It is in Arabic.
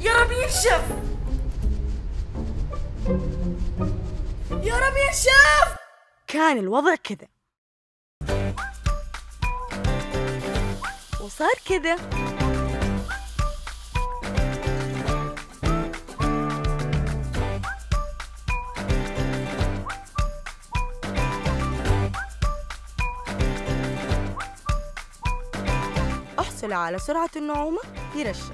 يا رب ينشف يا رب ينشف كان الوضع كذا. وصار كذا. أحصل على سرعة النعومة في رشه